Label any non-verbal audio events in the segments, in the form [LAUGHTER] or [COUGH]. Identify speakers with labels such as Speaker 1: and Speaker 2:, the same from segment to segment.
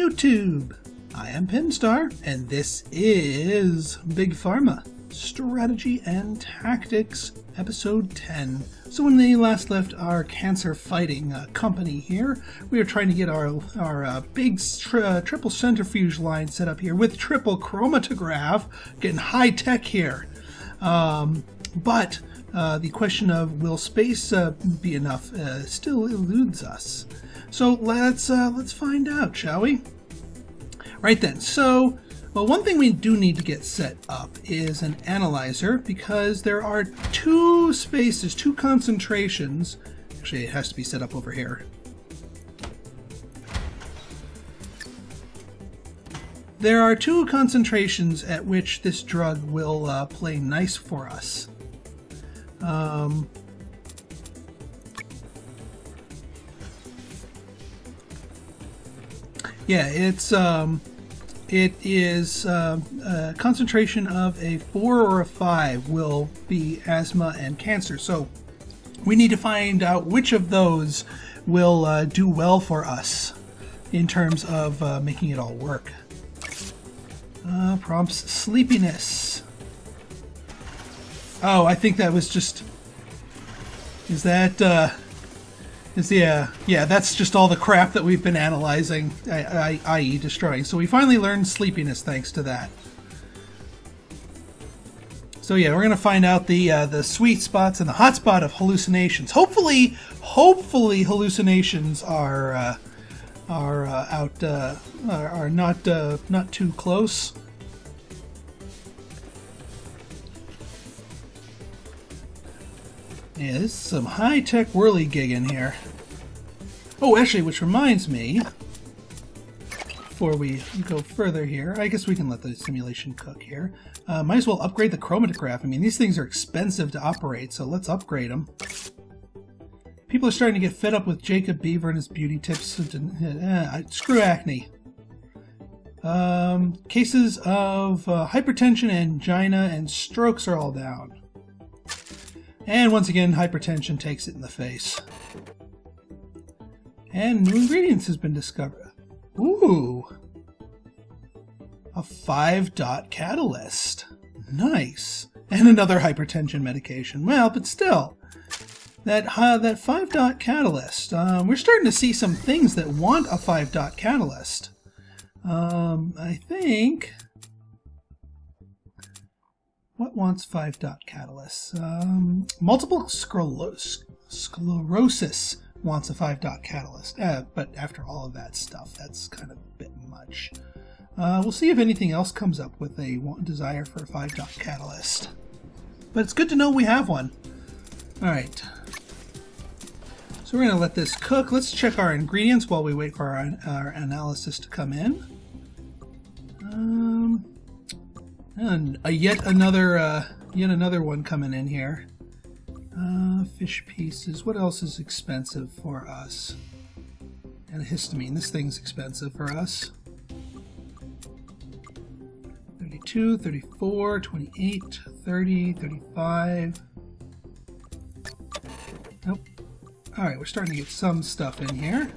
Speaker 1: YouTube. I am Pinstar, and this is Big Pharma Strategy and Tactics, Episode 10. So, when they last left our cancer fighting uh, company here, we were trying to get our, our uh, big tri- uh, triple centrifuge line set up here with triple chromatograph, getting high tech here. Um, but uh, the question of will space uh, be enough uh, still eludes us. So let's uh, let's find out, shall we? Right then. So, well, one thing we do need to get set up is an analyzer because there are two spaces, two concentrations. Actually, it has to be set up over here. There are two concentrations at which this drug will uh, play nice for us. Um, yeah, it's um, it is uh, a concentration of a four or a five will be asthma and cancer. So we need to find out which of those will uh, do well for us in terms of uh, making it all work. Uh, prompts sleepiness. Oh, I think that was just. Is that. Is yeah, yeah, that's just all the crap that we've been analyzing, i.e., destroying. So we finally learned sleepiness thanks to that. So yeah, we're gonna find out the uh, the sweet spots and the hot spot of hallucinations. Hopefully, hopefully hallucinations are uh, are uh, out uh, are, are not uh, not too close. Yeah, this is some high-tech whirly-gig in here. Oh, actually, which reminds me, before we go further here, I guess we can let the simulation cook here. Uh, might as well upgrade the chromatograph. I mean, these things are expensive to operate, so let's upgrade them. People are starting to get fed up with Jacob Beaver and his beauty tips. Uh, screw acne. Um, cases of uh, hypertension, angina, and strokes are all down. And once again, hypertension takes it in the face. And new ingredients has been discovered. Ooh! A five dot catalyst. Nice. And another hypertension medication. Well, but still, that uh, that five dot catalyst. Um, we're starting to see some things that want a five dot catalyst. Um, I think what wants 5 dot catalyst? Um, multiple sclerosis wants a 5 dot catalyst. Uh, but after all of that stuff, that's kind of a bit much. Uh, we'll see if anything else comes up with a want desire for a 5 dot catalyst. But it's good to know we have one. Alright. So we're going to let this cook. Let's check our ingredients while we wait for our, our analysis to come in. Um, and yet another, uh, yet another one coming in here. Uh, fish pieces. What else is expensive for us? And histamine. This thing's expensive for us. 32, 34, 28, 30, 35. Nope. Alright, we're starting to get some stuff in here.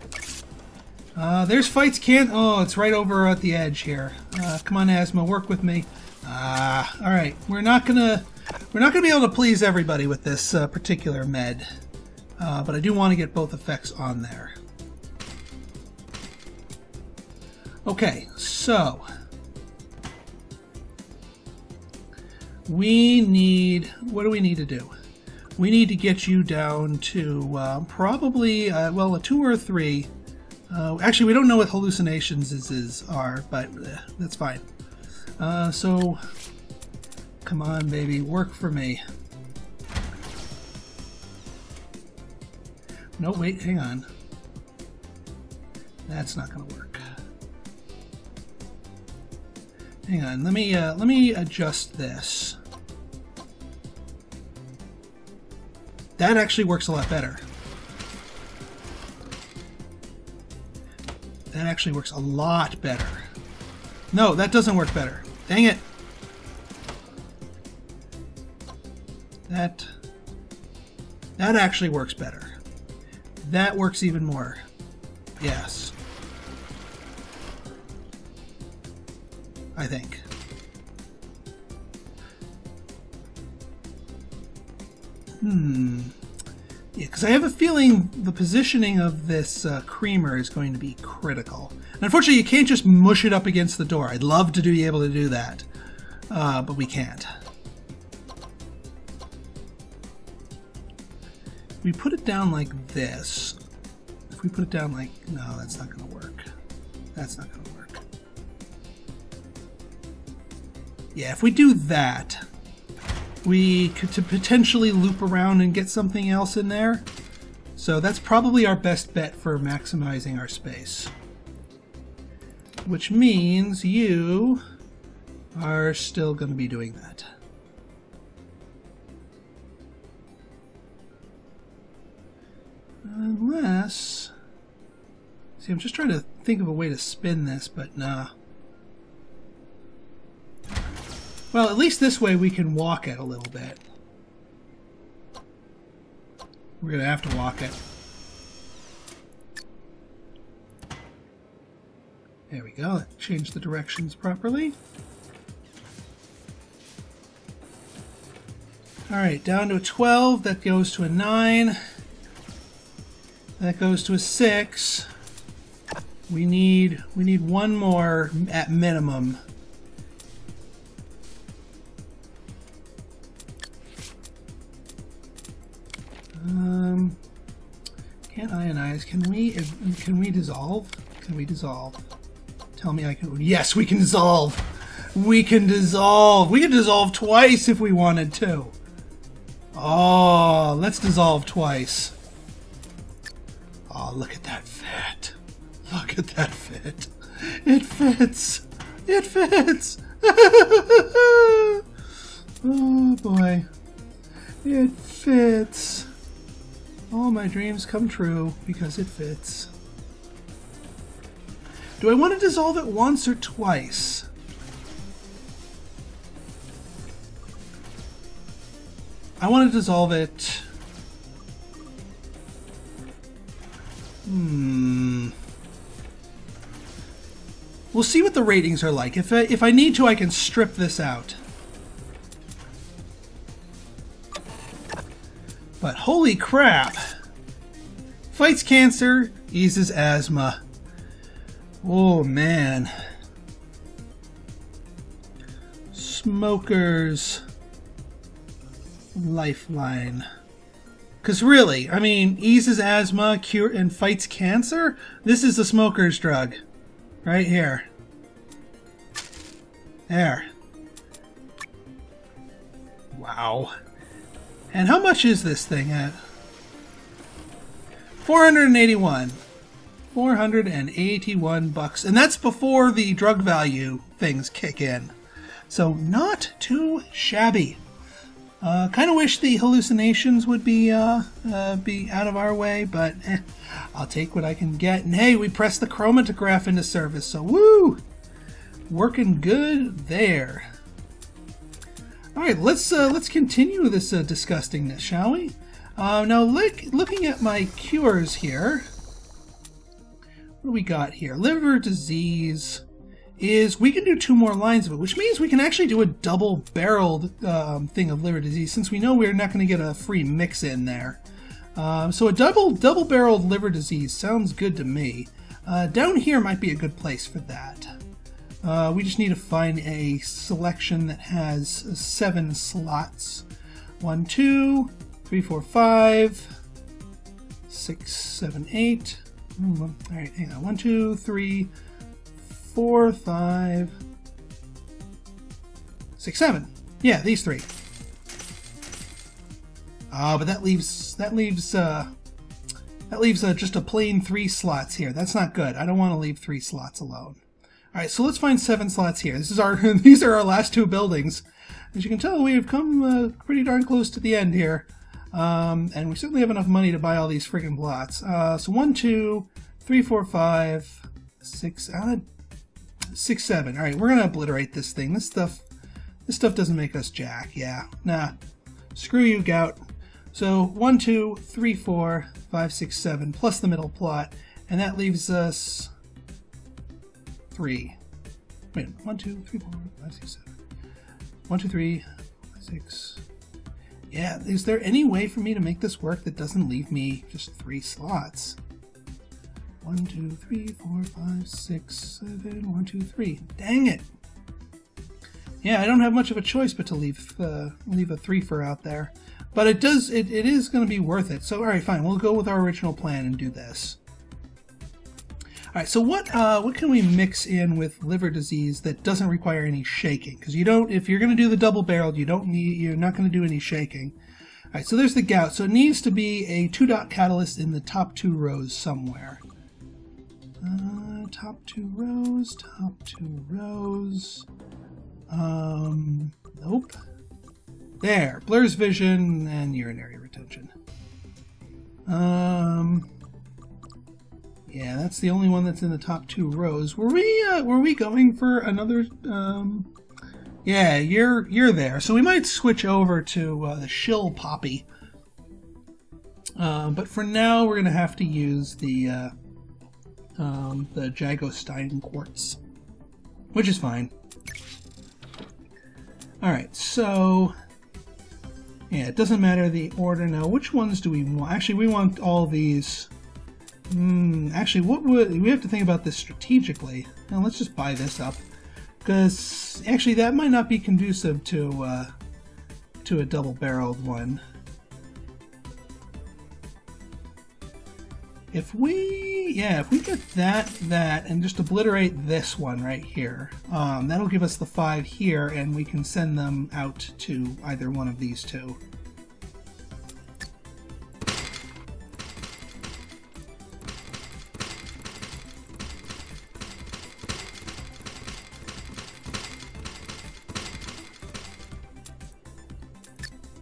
Speaker 1: Uh, there's fights can't... Oh, it's right over at the edge here. Uh, come on, Asthma, work with me. Ah, all right. We're not gonna we're not gonna be able to please everybody with this uh, particular med, uh, but I do want to get both effects on there. Okay, so we need what do we need to do? We need to get you down to uh, probably uh, well a two or a three. Uh, actually, we don't know what hallucinations is, is are, but that's fine. Uh, so, come on, baby, work for me. No, wait, hang on. That's not going to work. Hang on, let me uh, let me adjust this. That actually works a lot better. That actually works a lot better. No, that doesn't work better. Dang it. That... That actually works better. That works even more. Yes. I think. Hmm. Yeah, because I have a feeling the positioning of this uh, creamer is going to be critical. And unfortunately, you can't just mush it up against the door. I'd love to be able to do that, uh, but we can't. we put it down like this, if we put it down like, no, that's not going to work. That's not going to work. Yeah, if we do that, we could to potentially loop around and get something else in there. So that's probably our best bet for maximizing our space. Which means you are still going to be doing that. Unless... See, I'm just trying to think of a way to spin this, but nah. Well, at least this way we can walk it a little bit. We're going to have to walk it. There we go. Change the directions properly. Alright, down to a 12. That goes to a 9. That goes to a 6. We need we need one more at minimum. Um, can't ionize. Can we? Can we dissolve? Can we dissolve? Tell me I can. Yes, we can dissolve. We can dissolve. We can dissolve twice if we wanted to. Oh, let's dissolve twice. Oh, look at that fit. Look at that fit. It fits. It fits. [LAUGHS] oh boy. It fits. All my dreams come true because it fits. Do I want to dissolve it once or twice? I want to dissolve it... Hmm... We'll see what the ratings are like. If I, if I need to, I can strip this out. Holy crap! Fights cancer, eases asthma. Oh man. Smokers. Lifeline. Because really, I mean, eases asthma, cure, and fights cancer? This is the smoker's drug. Right here. There. Wow. And how much is this thing at? 481. 481 bucks. And that's before the drug value things kick in. So not too shabby. Uh, kind of wish the hallucinations would be uh, uh, be out of our way, but eh, I'll take what I can get. And hey, we pressed the chromatograph into service, so woo! Working good there. All right, let's uh, let's continue this uh, disgustingness, shall we? Uh, now, look, looking at my cures here, what do we got here? Liver disease is we can do two more lines of it, which means we can actually do a double-barreled um, thing of liver disease, since we know we're not going to get a free mix in there. Um, so a double double-barreled liver disease sounds good to me. Uh, down here might be a good place for that. Uh, we just need to find a selection that has seven slots. One, two, three, four, five, six, seven, eight. All right, hang on. One, two, three, four, five, six, seven. Yeah, these three. Ah, uh, but that leaves that leaves uh, that leaves uh, just a plain three slots here. That's not good. I don't want to leave three slots alone. All right, so let's find seven slots here. This is our [LAUGHS] these are our last two buildings. As you can tell, we have come uh, pretty darn close to the end here. Um, and we certainly have enough money to buy all these friggin' plots. Uh, so one, two, three, four, five, six, uh, six, seven. All right, we're gonna obliterate this thing. This stuff, this stuff doesn't make us jack. Yeah, nah. Screw you, gout. So one, two, three, four, five, six, seven, plus the middle plot, and that leaves us three. Wait, one, two, three, four, five, six, seven. One, two, three, six. Yeah, is there any way for me to make this work that doesn't leave me just three slots? One, two, three, four, five, six, seven, one, two, three. Dang it! Yeah, I don't have much of a choice but to leave uh, leave a three for out there. But it does it, it is going to be worth it. So alright, fine. We'll go with our original plan and do this. Alright, so what uh, what can we mix in with liver disease that doesn't require any shaking? Because you don't if you're going to do the double barreled, you don't need you're not going to do any shaking. Alright, so there's the gout. So it needs to be a two dot catalyst in the top two rows somewhere. Uh, top two rows, top two rows. Um, nope. There, blurs vision and urinary retention. Um, yeah, that's the only one that's in the top two rows. Were we uh, were we going for another? Um, yeah, you're you're there. So we might switch over to uh, the shill poppy. Uh, but for now, we're gonna have to use the uh, um, the Jagostein quartz, which is fine. Alright, so... Yeah, it doesn't matter the order now. Which ones do we want? Actually, we want all these... Hmm, actually, what would... We have to think about this strategically. Now, let's just buy this up. Because, actually, that might not be conducive to, uh, to a double-barreled one. If we, yeah, if we get that, that, and just obliterate this one right here, um, that'll give us the five here, and we can send them out to either one of these two.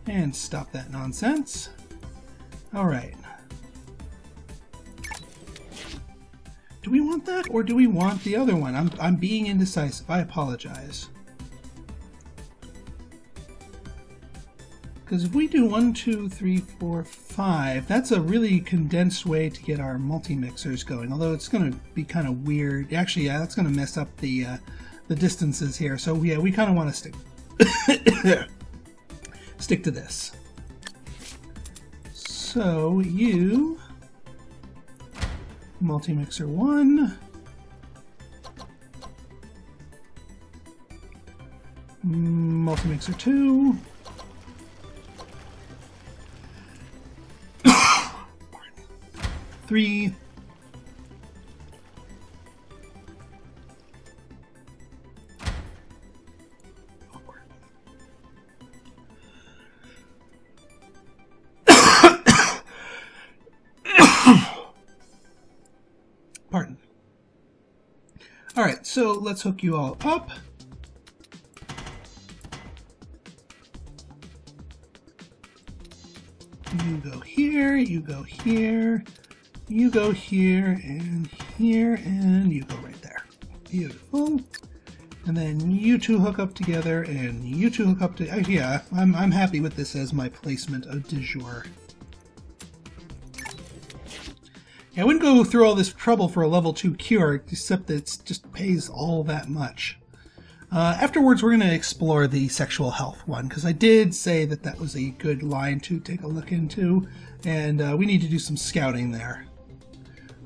Speaker 1: And stop that nonsense. All right. Do we want that or do we want the other one? I'm, I'm being indecisive. I apologize. Because if we do one, two, three, four, five, that's a really condensed way to get our multi-mixers going. Although it's going to be kind of weird. Actually, yeah, that's going to mess up the uh, the distances here. So yeah, we kind of want to stick [COUGHS] [COUGHS] stick to this. So you Multi-mixer 1. Multi-mixer 2. [COUGHS] Three. Alright, so let's hook you all up. You go here, you go here, you go here, and here, and you go right there. Beautiful. And then you two hook up together, and you two hook up to... Uh, yeah, I'm, I'm happy with this as my placement of du jour. I wouldn't go through all this trouble for a level 2 cure, except that it just pays all that much. Uh, afterwards, we're going to explore the sexual health one, because I did say that that was a good line to take a look into, and uh, we need to do some scouting there.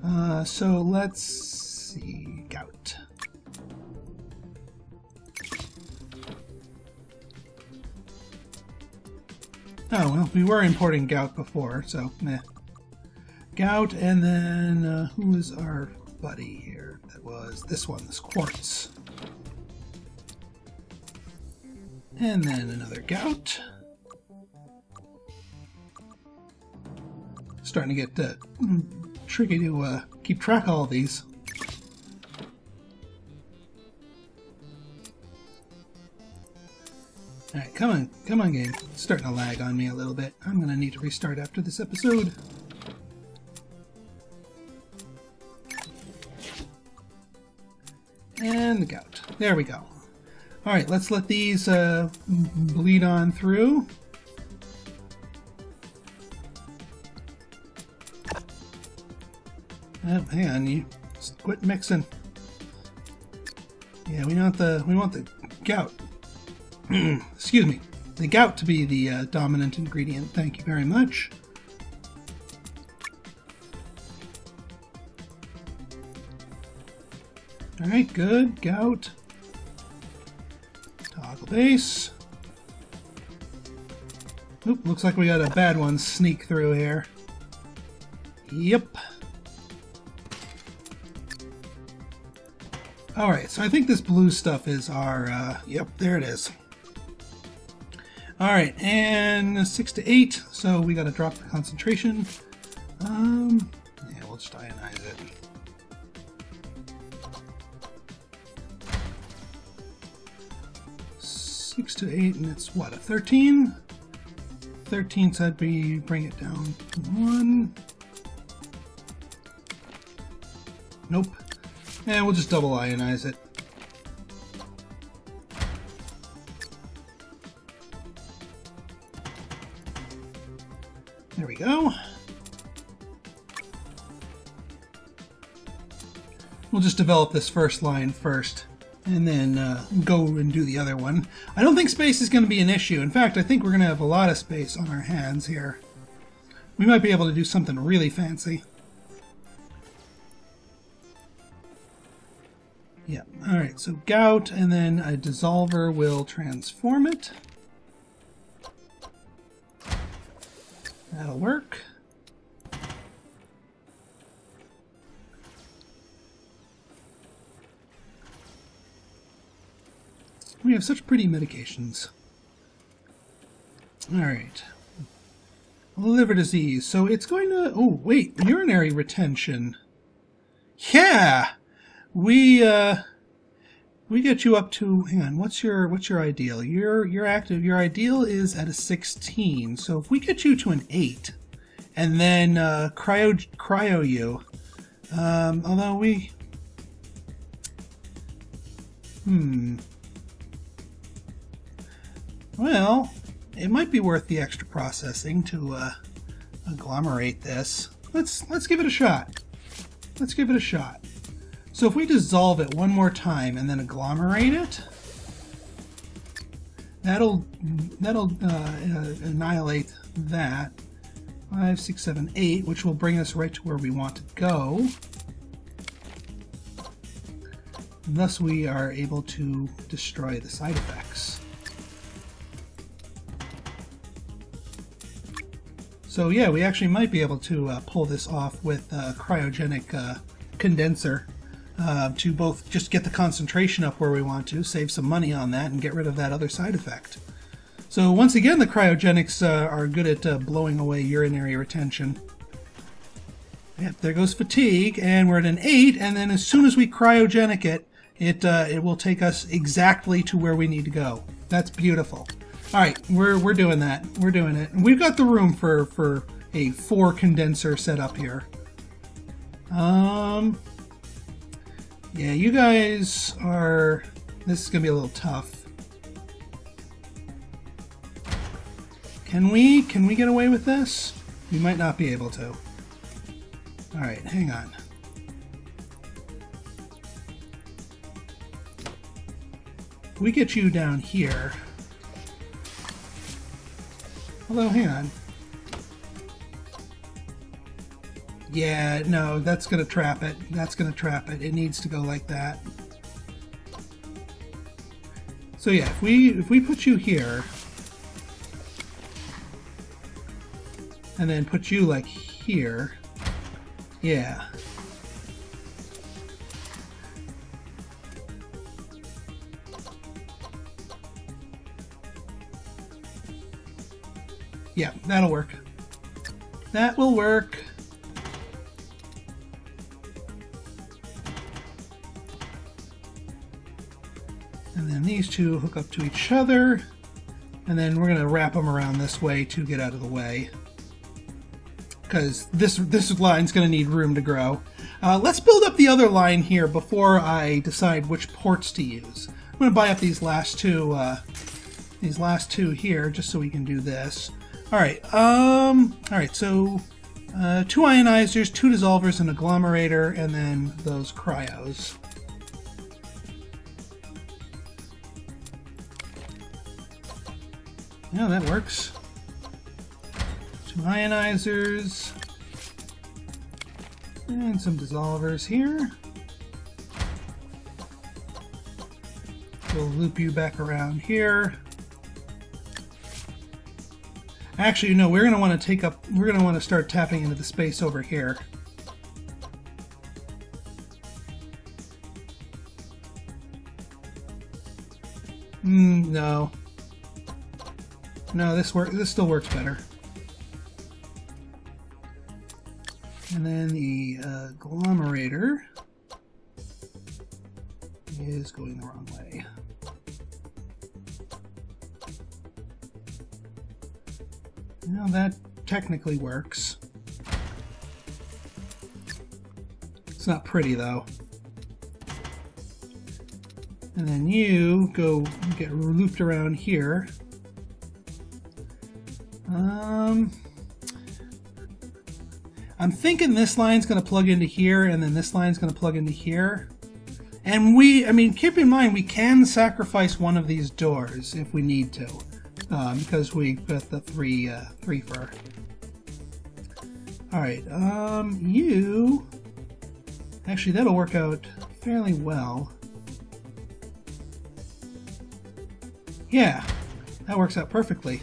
Speaker 1: Uh, so let's see. Gout. Oh, well, we were importing gout before, so meh. Gout, and then uh, who is our buddy here? That was this one, this quartz. And then another gout. Starting to get uh, tricky to uh, keep track of all these. Alright, come on, come on game. It's starting to lag on me a little bit. I'm gonna need to restart after this episode. And the gout. There we go. Alright, let's let these uh, bleed on through. Oh, hang on, you quit mixing. Yeah, we want the we want the gout. [CLEARS THROAT] Excuse me, the gout to be the uh, dominant ingredient. Thank you very much. All right, good gout. Toggle base. Oop, looks like we got a bad one sneak through here. Yep. Alright, so I think this blue stuff is our, uh, yep, there it is. Alright, and 6 to 8, so we gotta drop the concentration. Um, to eight, and it's what, a 13? 13, so I'd be bring it down one. Nope. And we'll just double ionize it. There we go. We'll just develop this first line first and then uh, go and do the other one. I don't think space is going to be an issue. In fact, I think we're going to have a lot of space on our hands here. We might be able to do something really fancy. Yeah, alright, so gout, and then a dissolver will transform it. That'll work. We have such pretty medications. Alright. Liver disease. So it's going to... Oh, wait. Urinary retention. Yeah! We, uh... We get you up to... Hang on. What's your what's your ideal? Your, your active... Your ideal is at a 16. So if we get you to an 8, and then uh, cryo, cryo you... Um, although we... Hmm... Well, it might be worth the extra processing to uh, agglomerate this. Let's let's give it a shot. Let's give it a shot. So if we dissolve it one more time and then agglomerate it, that'll that'll uh, uh, annihilate that. Five, six, seven, eight, which will bring us right to where we want to go. And thus we are able to destroy the side effects. So yeah, we actually might be able to uh, pull this off with a cryogenic uh, condenser uh, to both just get the concentration up where we want to, save some money on that, and get rid of that other side effect. So once again, the cryogenics uh, are good at uh, blowing away urinary retention. Yep, there goes fatigue, and we're at an 8, and then as soon as we cryogenic it, it, uh, it will take us exactly to where we need to go. That's beautiful. All right, we're we're doing that. We're doing it. We've got the room for for a four condenser setup here. Um, yeah, you guys are. This is gonna be a little tough. Can we can we get away with this? We might not be able to. All right, hang on. we get you down here. Although, hang on. Yeah, no, that's going to trap it. That's going to trap it. It needs to go like that. So yeah, if we if we put you here, and then put you like here, yeah. Yeah, that'll work. That will work. And then these two hook up to each other. And then we're going to wrap them around this way to get out of the way. Because this, this line's going to need room to grow. Uh, let's build up the other line here before I decide which ports to use. I'm going to buy up these last two, uh, these last two here just so we can do this. All right. Um. All right. So, uh, two ionizers, two dissolvers, an agglomerator, and then those cryos. Yeah, that works. Two ionizers. And some dissolvers here. We'll loop you back around here. Actually, no, we're going to want to take up, we're going to want to start tapping into the space over here. Hmm, no. No, this work. This still works better. And then the uh, agglomerator is going the wrong way. Now that technically works. It's not pretty though. And then you go get looped around here. Um, I'm thinking this line's going to plug into here, and then this line's going to plug into here. And we, I mean, keep in mind, we can sacrifice one of these doors if we need to, um, because we've got the three, uh, three for. All right, um, you, actually, that'll work out fairly well. Yeah, that works out perfectly.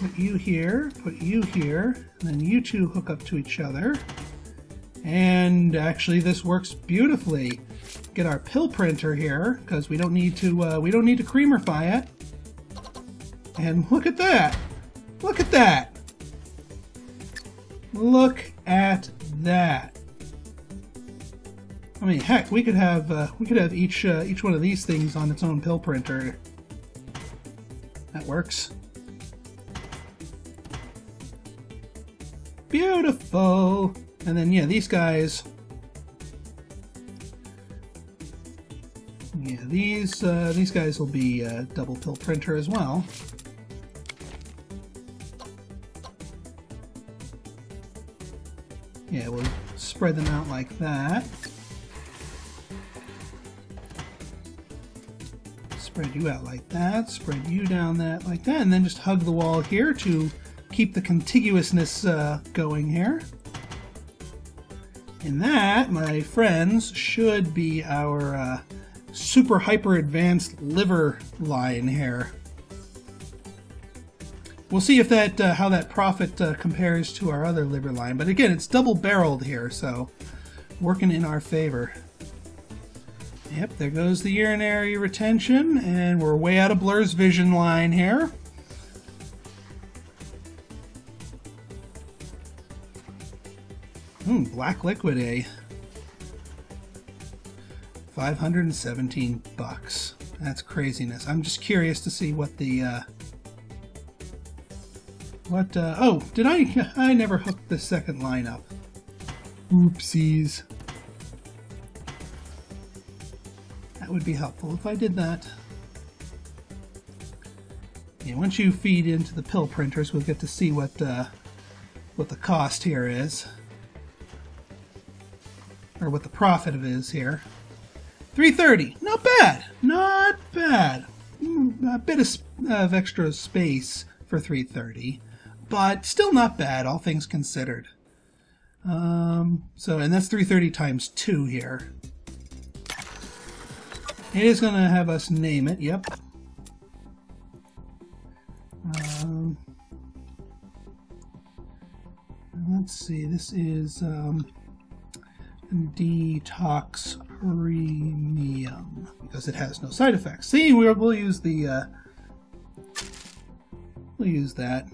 Speaker 1: Put you here, put you here, and then you two hook up to each other. And actually this works beautifully. Get our pill printer here, because we don't need to uh, we don't need to creamerify it. And look at that! Look at that! Look at that! I mean, heck, we could have uh, we could have each uh, each one of these things on its own pill printer. That works. Beautiful. And then yeah, these guys. Yeah, these uh, these guys will be uh, double pill printer as well. Yeah, we'll spread them out like that. Spread you out like that, spread you down that like that, and then just hug the wall here to keep the contiguousness uh, going here. And that, my friends, should be our uh, super hyper advanced liver line here. We'll see if that uh, how that profit uh, compares to our other liver line. But again, it's double barreled here, so working in our favor. Yep, there goes the urinary retention, and we're way out of Blur's vision line here. Hmm, black liquid A. 517 bucks. That's craziness. I'm just curious to see what the uh, what uh, oh, did I [LAUGHS] I never hooked the second line up. Oopsies. That would be helpful if I did that. Yeah, once you feed into the pill printers, we'll get to see what uh, what the cost here is or what the profit of is here. 330, not bad, not bad. Mm, a bit of, of extra space for 330, but still not bad, all things considered. Um, so, and that's 330 times 2 here. It is going to have us name it, yep. Um, let's see, this is um, Detox Premium because it has no side effects. See, we'll, we'll use the uh, we'll use that.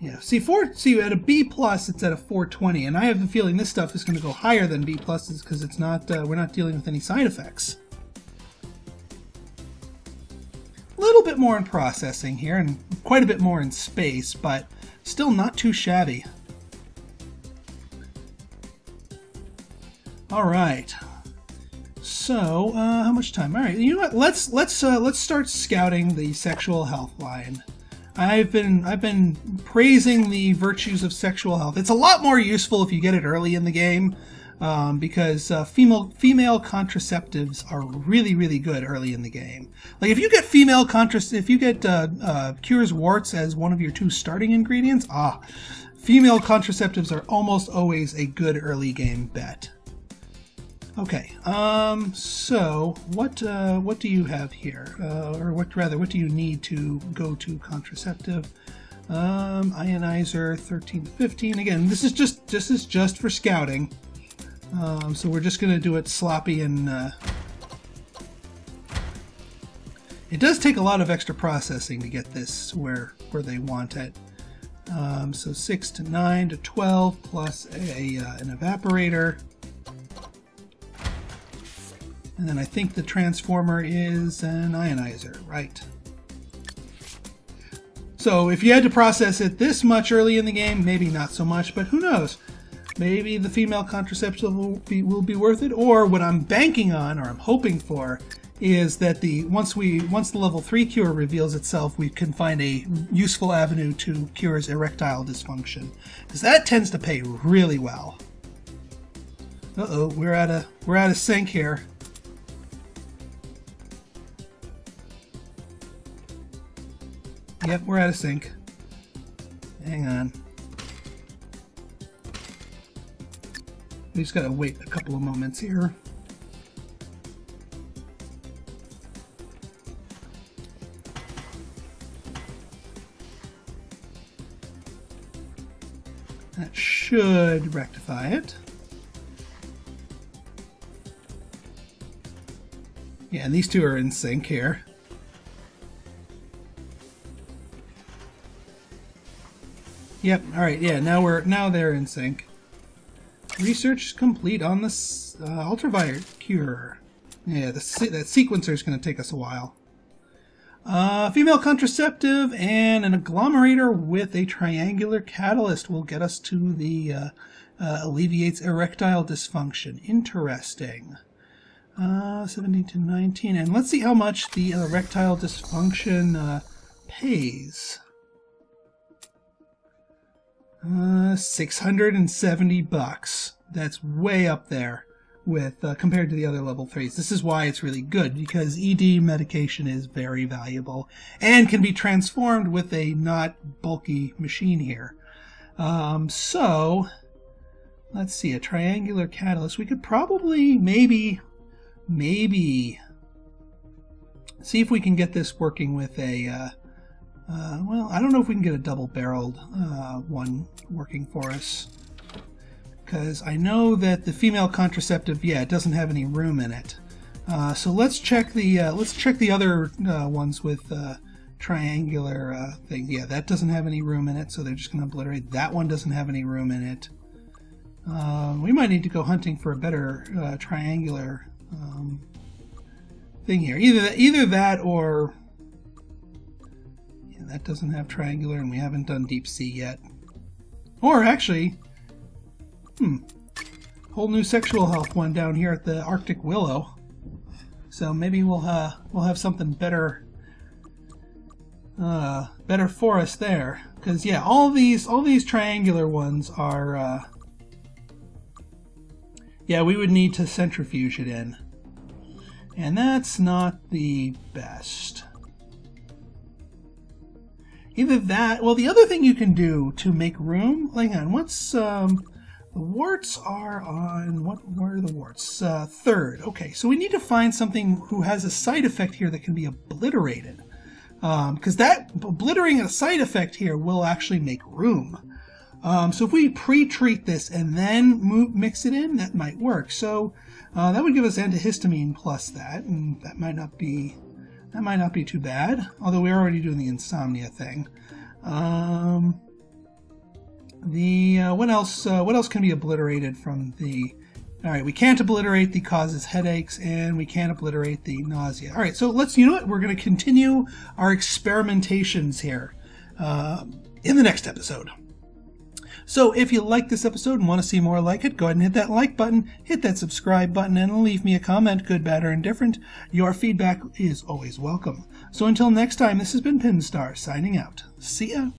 Speaker 1: Yeah, see, four. See, at a B plus, it's at a 420, and I have a feeling this stuff is going to go higher than B pluses because it's not. Uh, we're not dealing with any side effects. A little bit more in processing here, and quite a bit more in space, but still not too shabby. All right. So, uh, how much time? All right. You know what? Let's let's uh, let's start scouting the sexual health line. I've been I've been praising the virtues of sexual health. It's a lot more useful if you get it early in the game. um, because uh, female female contraceptives are really really good early in the game. Like if you get female contraceptives, if you get uh, uh, cures warts as one of your two starting ingredients, ah, female contraceptives are almost always a good early game bet. Okay, um, so what uh, what do you have here, uh, or what rather, what do you need to go to contraceptive? Um, ionizer 1315. Again, this is just this is just for scouting. Um, so we're just going to do it sloppy and... Uh, it does take a lot of extra processing to get this where, where they want it. Um, so 6 to 9 to 12 plus a, uh, an evaporator. And then I think the transformer is an ionizer, right? So if you had to process it this much early in the game, maybe not so much, but who knows? maybe the female contraceptive will be, will be worth it. Or what I'm banking on, or I'm hoping for, is that the once we once the level three cure reveals itself, we can find a useful avenue to cures erectile dysfunction, because that tends to pay really well. Uh oh, we're at a we're at a sync here. Yep, we're out of sync. Hang on. We just gotta wait a couple of moments here. That should rectify it. Yeah, and these two are in sync here. Yep, alright, yeah, now we're now they're in sync. Research complete on this uh, ultraviolet cure. Yeah, the, that sequencer is going to take us a while. Uh, female contraceptive and an agglomerator with a triangular catalyst will get us to the uh, uh, alleviates erectile dysfunction. Interesting. Uh, 17 to 19. And let's see how much the erectile dysfunction uh, pays. Uh, 670 bucks. That's way up there with uh, compared to the other level threes. This is why it's really good because ED medication is very valuable and can be transformed with a not bulky machine here. Um, so let's see a triangular catalyst. We could probably maybe maybe see if we can get this working with a uh, uh, well, I don't know if we can get a double-barreled uh, one working for us. Because I know that the female contraceptive, yeah, it doesn't have any room in it. Uh, so let's check the uh, let's check the other uh, ones with triangular thing. Yeah, that doesn't have any room in it, so they're just going to obliterate. That one doesn't have any room in it. we might need to go hunting for a better triangular um, thing here. Either either that or that doesn't have triangular, and we haven't done deep sea yet. Or actually, hmm, whole new sexual health one down here at the Arctic Willow. So maybe we'll uh, we'll have something better uh, better for us there. Because yeah, all these all these triangular ones are uh, yeah, we would need to centrifuge it in. And that's not the best. Either that, well, the other thing you can do to make room, hang on, what's, um, the warts are on, what, were the warts? Uh, third. Okay, so we need to find something who has a side effect here that can be obliterated. Because um, that, obliterating a side effect here will actually make room. Um, so if we pre-treat this and then mix it in, that might work. So uh, that would give us antihistamine plus that, and that might not be that might not be too bad, although we're already doing the insomnia thing. Um, the uh, what else? Uh, what else can be obliterated from the? All right, we can't obliterate the causes headaches, and we can't obliterate the nausea. All right, so let's. You know what? We're going to continue our experimentations here uh, in the next episode. So if you like this episode and want to see more like it, go ahead and hit that like button, hit that subscribe button, and leave me a comment, good, bad, or indifferent. Your feedback is always welcome. So until next time, this has been Pinstar signing out. See ya.